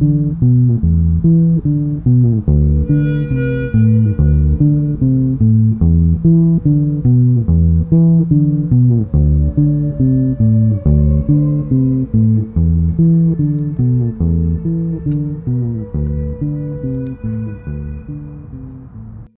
mm-hmm.